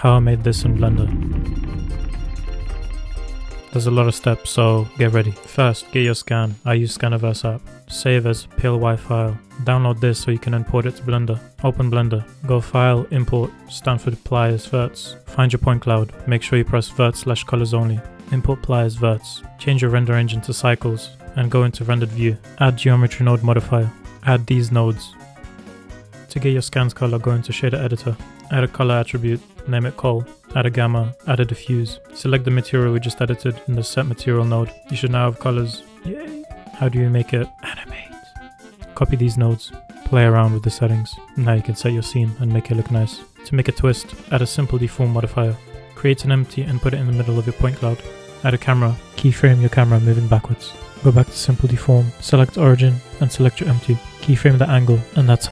how I made this in Blender. There's a lot of steps, so get ready. First, get your scan. I use Scaniverse app. Save as PLY file. Download this so you can import it to Blender. Open Blender. Go File, Import, Stanford PLY as Verts. Find your point cloud. Make sure you press Vert slash colors only. Import PLY as Verts. Change your render engine to Cycles and go into Rendered View. Add Geometry Node Modifier. Add these nodes. To get your scan's color, go into Shader Editor. Add a color attribute, name it Col add a gamma, add a diffuse. Select the material we just edited in the set material node. You should now have colors. Yay! How do you make it animate? Copy these nodes, play around with the settings. Now you can set your scene and make it look nice. To make a twist, add a simple deform modifier. Create an empty and put it in the middle of your point cloud. Add a camera, keyframe your camera moving backwards. Go back to simple deform, select origin and select your empty. Keyframe the angle and that's